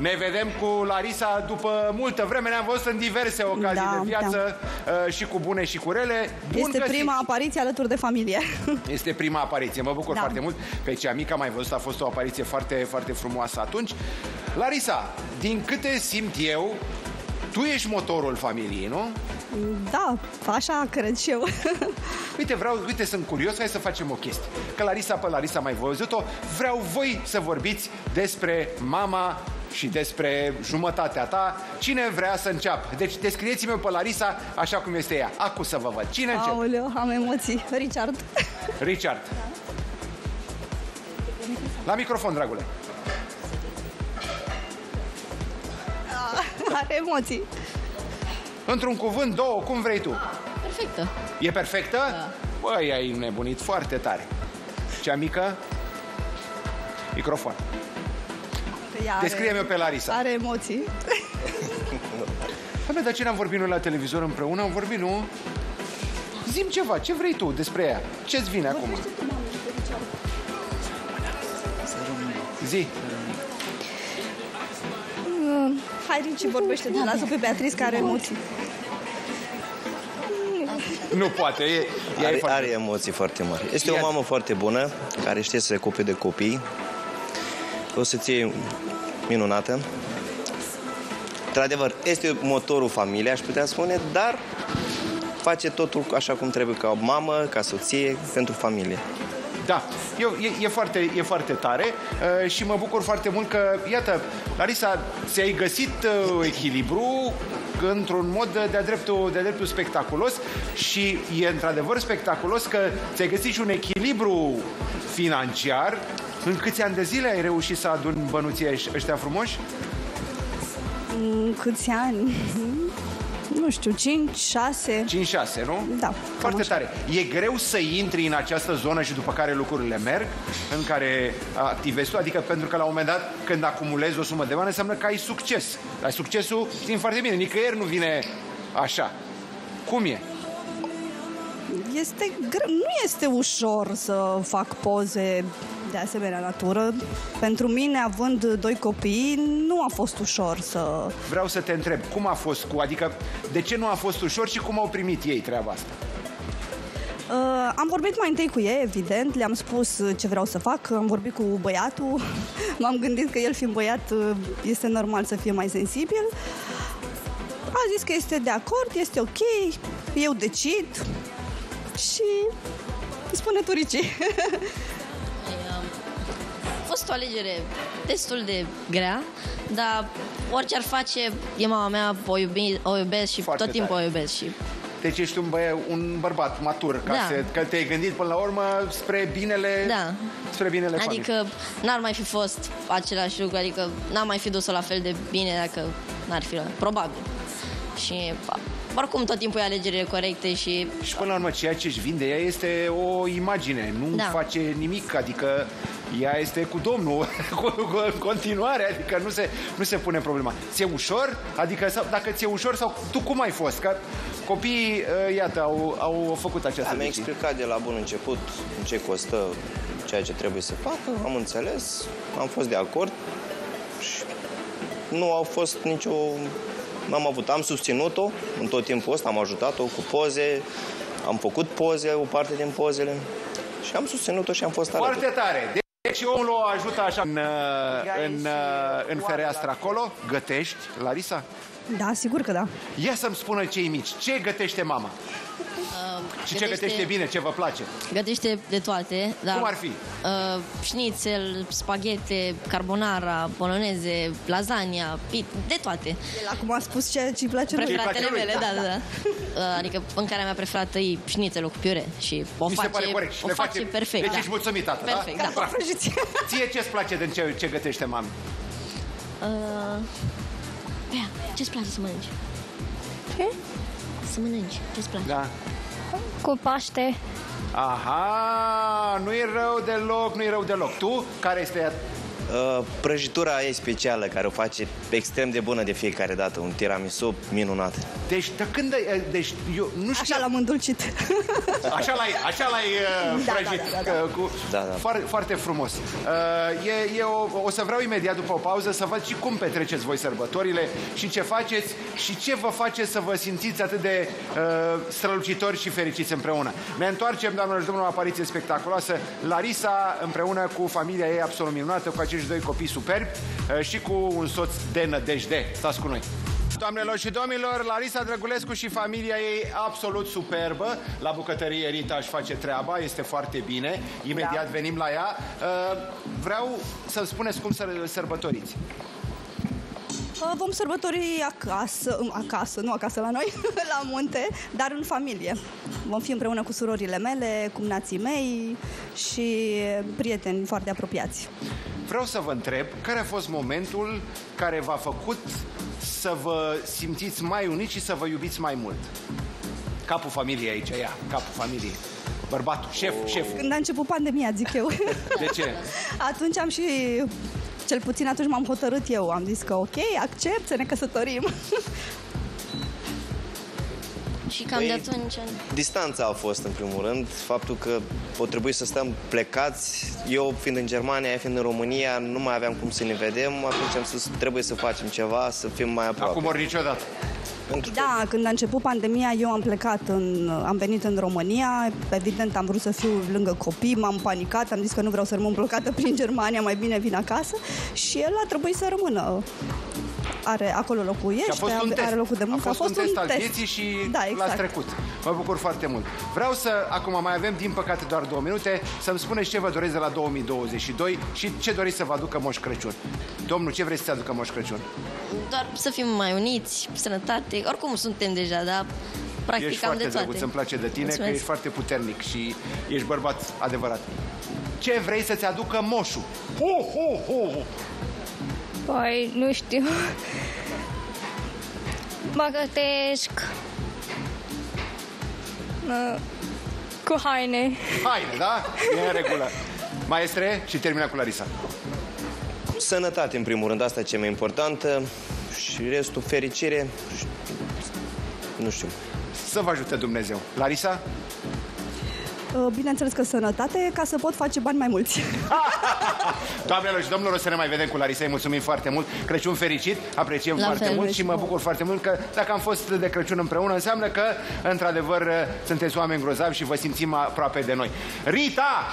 Ne vedem cu Larisa după multă vreme. Ne-am văzut în diverse ocazii Da, de viață uh, și cu bune și cu rele. Bun Este găsit! prima apariție alături de familie. Este prima apariție. Mă bucur Da. foarte mult. Pe cea mică am mai văzut, a fost o apariție foarte, foarte frumoasă atunci. Larisa, din câte simt eu, tu ești motorul familiei, nu? Da, așa cred și eu. Uite, vreau, uite, sunt curios, hai să facem o chestie. Că Larisa pe Larisa mai văzut-o, vreau voi să vorbiți despre mama și despre jumătatea ta. Cine vrea să înceapă? Deci descrieți-mi pe Larisa așa cum este ea. Acu să vă văd. Cine începe? Aoleu, am emoții. Richard. Richard. La microfon, dragule. Are emoții. Într-un cuvânt, două, cum vrei tu. Perfectă. E perfectă? Da. Băi, ai nebunit foarte tare. Cea mică? Microfon. Ea are- Descrie-mi-o pe Larisa. Are emoții. Păi, dar ce n-am vorbit noi la televizor împreună? Am vorbit, nu? Zim ceva, ce vrei tu despre ea? Ce-ți vine acum? Zi. Hai, Ricci, vorbește de lasă pe Beatrice care are emoții. Nu poate, e, ea e Are, foarte... are emoții foarte mari. Este Ia- o mamă foarte bună, care știe să se ocupe de copii. O soție minunată. Într-adevăr, este motorul familiei, aș putea spune, dar face totul așa cum trebuie, ca o mamă, ca soție, pentru familie. Da, eu, e, e, foarte, e foarte tare uh, și mă bucur foarte mult că, iată, Larisa, ți-ai găsit uh, echilibru într-un mod de-a dreptul, de dreptul spectaculos și e într-adevăr spectaculos că ți-ai găsit și un echilibru financiar. În câți ani de zile ai reușit să aduni bănuții ăș- ăștia frumoși? În câți ani? Nu știu, 5, 6. 5-6, nu? Da, cam Foarte așa. tare. E greu să intri în această zonă și după care lucrurile merg, în care activezi tu, adică pentru că la un moment dat, când acumulezi o sumă de bani, înseamnă că ai succes. Dar succesul știm foarte bine, nicăieri nu vine așa. Cum e? Este greu, nu este ușor să fac poze de asemenea natură. Pentru mine, având doi copii, nu a fost ușor să... Vreau să te întreb, cum a fost cu, adică de ce nu a fost ușor și cum au primit ei treaba asta? Uh, am vorbit mai întâi cu ei, evident, le-am spus uh, ce vreau să fac, am vorbit cu băiatul, m-am gândit că el fiind băiat uh, este normal să fie mai sensibil. A zis că este de acord, este ok, eu decid și spune tu, Ricci. A fost o alegere destul de grea, dar orice ar face, e mama mea, o, iubi, o iubesc și Foarte tot timpul tare. o iubesc și Deci ești un, băie, un bărbat matur, ca Da. să, că te-ai gândit până la urmă spre binele, Da. spre binele familiei. Adică n-ar mai fi fost același lucru, adică n-am mai fi dus-o la fel de bine dacă n-ar fi, probabil. Și oricum tot timpul e alegerile corecte și Și până la urmă, ceea ce își vinde ea este o imagine, nu Da. face nimic, adică ea este cu Domnul cu, cu, în continuare, adică nu se, nu se pune problema. Ți-e ușor? Adică sau, dacă ți-e ușor sau tu cum ai fost? Că copiii, uh, iată, au, au făcut această Da, mi-a decizie. explicat de la bun început în ce costă ceea ce trebuie să facă, am înțeles, am fost de acord și nu au fost nicio... N-am avut, am susținut-o în tot timpul ăsta, am ajutat-o cu poze, am făcut poze, o parte din pozele și am susținut-o și am fost alături. Foarte tare. Deci omul o ajută așa în, uh, în, uh, în fereastră acolo. Gătești, Larisa? Da, sigur că da. Ia să-mi spună cei mici, ce gătește mama? Și ce gătește bine, ce vă place? Gătește de toate. Dar, Cum ar fi? Uh, șnițel, spaghete, carbonara, poloneze, lasagna, pit, de toate. El acum a spus ce ce îi place lui. Preferatele lui. mele, da, da, da. Uh, Adică mâncarea mea preferată e șnițelul cu piure și o Mi se face, pare corect. Și o le face, face perfect. Deci da. ești mulțumit, tată, Perfect, da? da. Bravo. Prăjiți. Ție ce-ți place din ce, ce gătește mami? Uh, Bea, ce-ți place să mănânci? Ce? Să mănânci, ce-ți place? Da. Cu Paște. Aha, nu e rău deloc, nu e rău deloc. Tu, care este Uh, prăjitura ei specială, care o face extrem de bună de fiecare dată. Un tiramisu minunat. Deci, de când ai, deci, eu nu știu... Așa l-am îndulcit. Așa l-ai, așa l-ai uh, Da, prăjit. da, da, da. uh, Cu, Da, da. Foarte, foarte frumos. Uh, e, e o, o să vreau imediat după o pauză să văd și cum petreceți voi sărbătorile și ce faceți și ce vă face să vă simțiți atât de uh, strălucitori și fericiți împreună. Ne întoarcem, doamnelor și domnilor, o apariție spectaculoasă. Larisa împreună cu familia ei absolut minunată, cu acești doi copii superbi uh, și cu un soț de nădejde. Stați cu noi. Doamnelor și domnilor, Larisa Drăgulescu și familia ei absolut superbă. La bucătărie Rita își face treaba, este foarte bine. Imediat Da. venim la ea. Uh, Vreau să-mi spuneți cum să sărbătoriți. Uh, Vom sărbători acasă, um, acasă, nu acasă la noi, la munte, dar în familie. Vom fi împreună cu surorile mele, cu nații mei și prieteni foarte apropiați. Vreau să vă întreb care a fost momentul care v-a făcut să vă simțiți mai uniți și să vă iubiți mai mult. Capul familiei aici, ea, capul familiei. Bărbatul, șef, șef. Când a început pandemia, zic eu. De ce? Atunci am și, cel puțin atunci m-am hotărât eu. Am zis că ok, accept să ne căsătorim. Și cam Păi- de atunci... Distanța a fost, în primul rând, faptul că o trebuie să stăm plecați. Eu, fiind în Germania, ea fiind în România, nu mai aveam cum să ne vedem. Atunci am spus, trebuie să facem ceva, să fim mai aproape. Acum ori niciodată. Pentru că Da, când a început pandemia, eu am plecat, în, am venit în România, evident am vrut să fiu lângă copii, m-am panicat, am zis că nu vreau să rămân blocată prin Germania, mai bine vin acasă și el a trebuit să rămână. Are acolo locuiește, Și a fost un test. are locul de muncă. A fost, un test al vieții și da, l-ați exact. trecut. Mă bucur foarte mult. Vreau să, acum mai avem din păcate doar două minute, să-mi spuneți ce vă doresc de la 2022 și ce doriți să vă aducă Moș Crăciun. Domnul, ce vreți să aducă Moș Crăciun? Doar să fim mai uniți, sănătate. Oricum suntem deja, dar practic ești am foarte de toate. drăguț, îmi place de tine Mulțumesc. că ești foarte puternic și ești bărbat adevărat. Ce vrei să-ți aducă moșul? Ho, ho, ho! Păi, nu știu. Mă gătesc uh, cu haine. Haine, da? E în regulă. Maestre, și termina cu Larisa. sănătate, în primul rând, asta e cea mai importantă. Și restul, fericire. și- Nu știu. Să vă ajute Dumnezeu. Larisa? Uh, Bineînțeles că sănătate, ca să pot face bani mai mulți. Doamnelor și domnilor, o să ne mai vedem cu Larisa. Îi mulțumim foarte mult. Crăciun fericit. Apreciem La foarte fel. mult și mă bucur foarte mult că dacă am fost de Crăciun împreună, înseamnă că, într-adevăr, sunteți oameni grozavi și vă simțim aproape de noi. Rita!